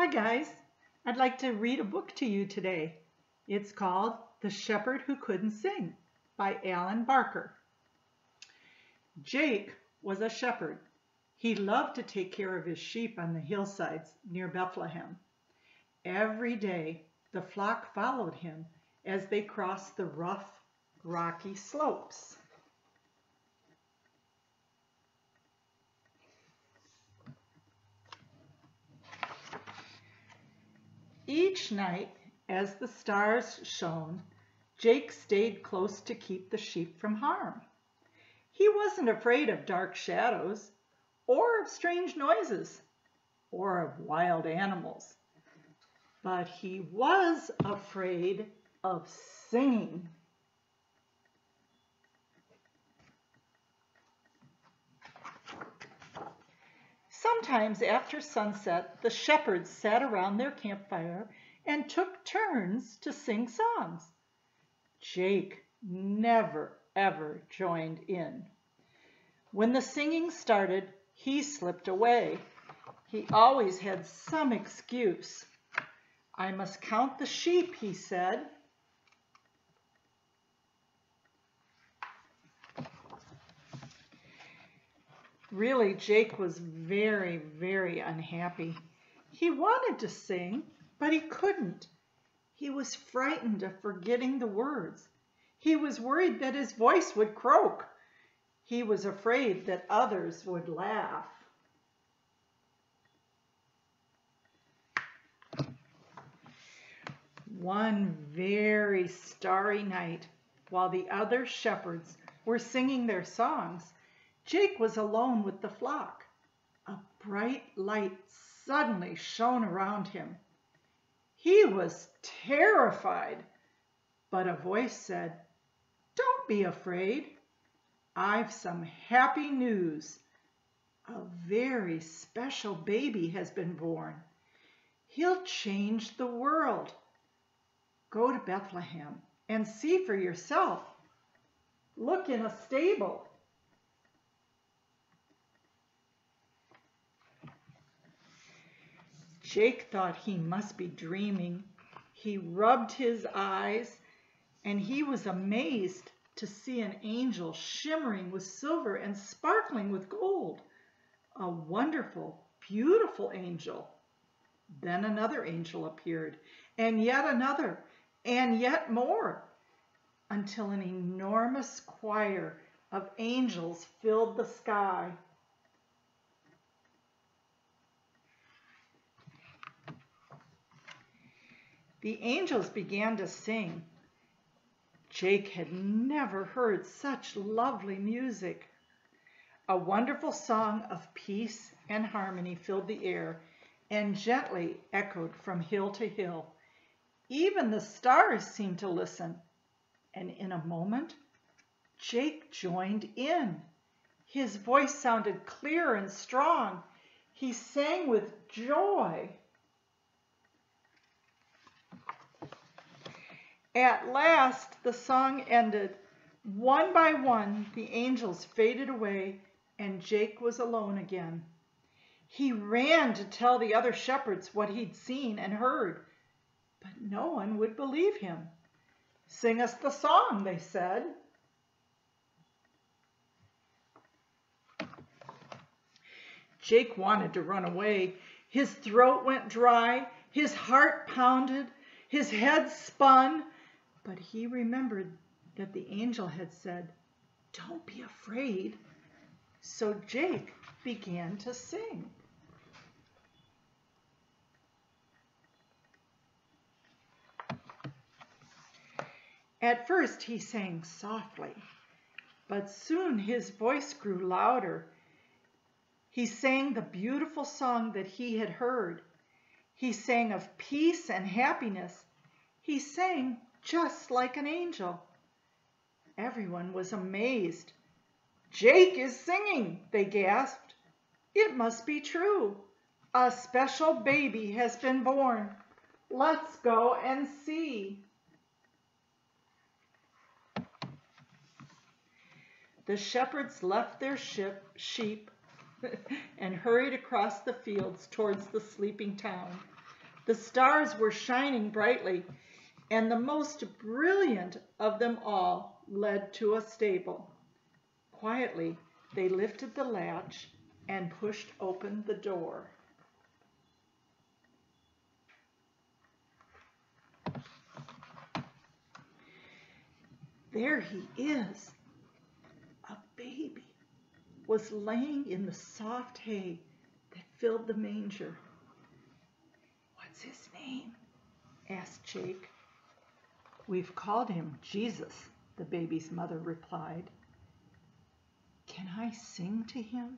Hi guys, I'd like to read a book to you today. It's called The Shepherd Who Couldn't Sing by Alan Barker. Jake was a shepherd. He loved to take care of his sheep on the hillsides near Bethlehem. Every day the flock followed him as they crossed the rough, rocky slopes. Each night, as the stars shone, Jake stayed close to keep the sheep from harm. He wasn't afraid of dark shadows, or of strange noises, or of wild animals, but he was afraid of singing. Sometimes after sunset, the shepherds sat around their campfire and took turns to sing songs. Jake never, ever joined in. When the singing started, he slipped away. He always had some excuse. I must count the sheep, he said. Really, Jake was very, very unhappy. He wanted to sing, but he couldn't. He was frightened of forgetting the words. He was worried that his voice would croak. He was afraid that others would laugh. One very starry night, while the other shepherds were singing their songs, Jake was alone with the flock. A bright light suddenly shone around him. He was terrified, but a voice said, Don't be afraid. I've some happy news. A very special baby has been born. He'll change the world. Go to Bethlehem and see for yourself. Look in a stable. Jake thought he must be dreaming. He rubbed his eyes and he was amazed to see an angel shimmering with silver and sparkling with gold. A wonderful, beautiful angel. Then another angel appeared, and yet another, and yet more, until an enormous choir of angels filled the sky. The angels began to sing. Jake had never heard such lovely music. A wonderful song of peace and harmony filled the air and gently echoed from hill to hill. Even the stars seemed to listen. And in a moment, Jake joined in. His voice sounded clear and strong. He sang with joy. At last the song ended. One by one the angels faded away and Jake was alone again. He ran to tell the other shepherds what he'd seen and heard, but no one would believe him. Sing us the song, they said. Jake wanted to run away. His throat went dry, his heart pounded, his head spun, but he remembered that the angel had said, Don't be afraid. So Jake began to sing. At first he sang softly, but soon his voice grew louder. He sang the beautiful song that he had heard. He sang of peace and happiness. He sang just like an angel. Everyone was amazed. Jake is singing, they gasped. It must be true. A special baby has been born. Let's go and see. The shepherds left their ship, sheep and hurried across the fields towards the sleeping town. The stars were shining brightly, and the most brilliant of them all led to a stable. Quietly, they lifted the latch and pushed open the door. There he is. A baby was laying in the soft hay that filled the manger. What's his name? asked Jake. We've called him Jesus, the baby's mother replied. Can I sing to him?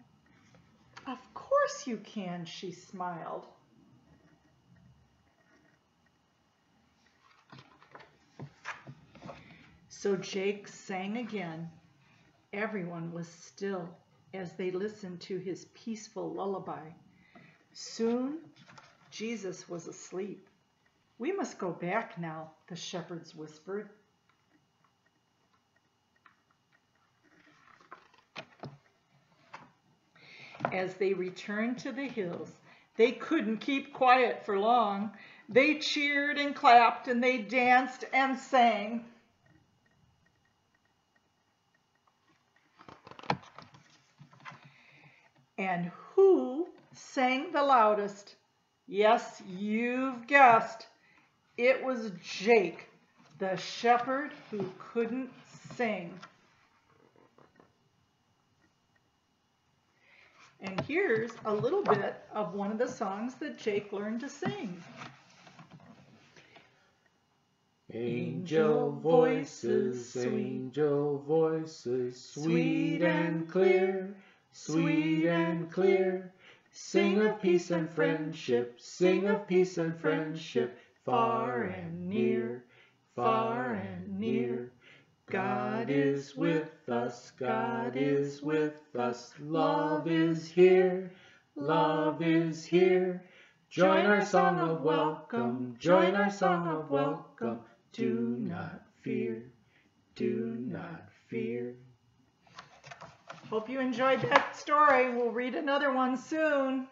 Of course you can, she smiled. So Jake sang again. Everyone was still as they listened to his peaceful lullaby. Soon, Jesus was asleep. We must go back now, the shepherds whispered. As they returned to the hills, they couldn't keep quiet for long. They cheered and clapped and they danced and sang. And who sang the loudest? Yes, you've guessed. It was Jake, the shepherd who couldn't sing. And here's a little bit of one of the songs that Jake learned to sing. Angel voices, angel voices, sweet and clear sweet and clear. Sing of peace and friendship, sing of peace and friendship, far and near, far and near. God is with us, God is with us, love is here, love is here. Join our song of welcome, join our song of welcome. Do not fear, do not fear. Hope you enjoyed that story. We'll read another one soon.